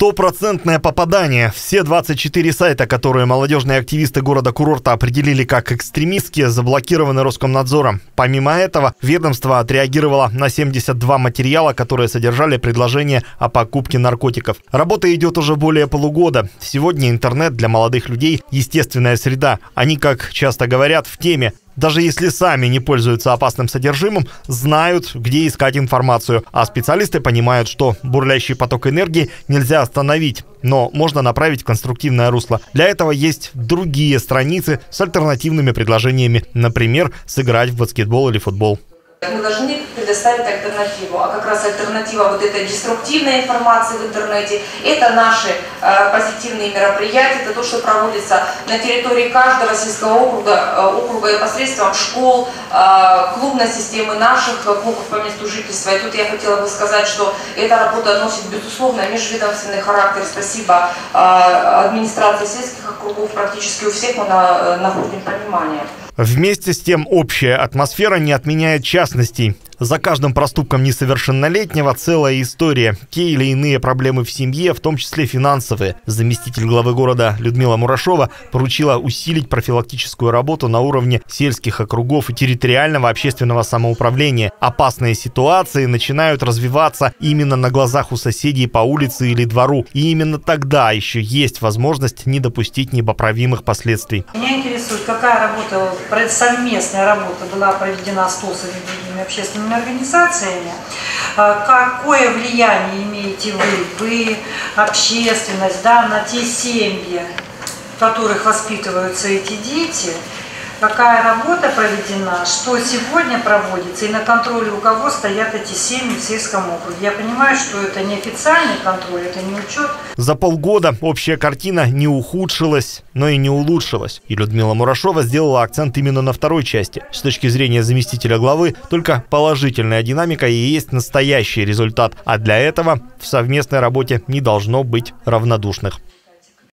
Стопроцентное попадание. Все 24 сайта, которые молодежные активисты города-курорта определили как экстремистские, заблокированы Роскомнадзором. Помимо этого, ведомство отреагировало на 72 материала, которые содержали предложение о покупке наркотиков. Работа идет уже более полугода. Сегодня интернет для молодых людей – естественная среда. Они, как часто говорят, в теме даже если сами не пользуются опасным содержимым, знают, где искать информацию. А специалисты понимают, что бурлящий поток энергии нельзя остановить, но можно направить в конструктивное русло. Для этого есть другие страницы с альтернативными предложениями. Например, сыграть в баскетбол или футбол. Мы должны предоставить альтернативу. А как раз альтернатива вот этой деструктивной информации в интернете, это наши э, позитивные мероприятия, это то, что проводится на территории каждого сельского округа, э, округа и посредством школ, э, клубной системы наших клубов по месту жительства. И тут я хотела бы сказать, что эта работа носит, безусловно, межведомственный характер. Спасибо э, администрации сельских округов, практически у всех мы на, находим понимание. Вместе с тем общая атмосфера не отменяет частностей. За каждым проступком несовершеннолетнего целая история. Те или иные проблемы в семье, в том числе финансовые. Заместитель главы города Людмила Мурашова поручила усилить профилактическую работу на уровне сельских округов и территориального общественного самоуправления. Опасные ситуации начинают развиваться именно на глазах у соседей по улице или двору. И именно тогда еще есть возможность не допустить непоправимых последствий. Меня интересует, какая работа, совместная работа была проведена с ТОСом и другими общественными общественными организациями. А, какое влияние имеете вы, вы, общественность, да, на те семьи, в которых воспитываются эти дети, какая работа проведена, что сегодня проводится и на контроле у кого стоят эти семьи в сельском округе. Я понимаю, что это не официальный контроль, это не учет. За полгода общая картина не ухудшилась, но и не улучшилась. И Людмила Мурашова сделала акцент именно на второй части. С точки зрения заместителя главы, только положительная динамика и есть настоящий результат. А для этого в совместной работе не должно быть равнодушных.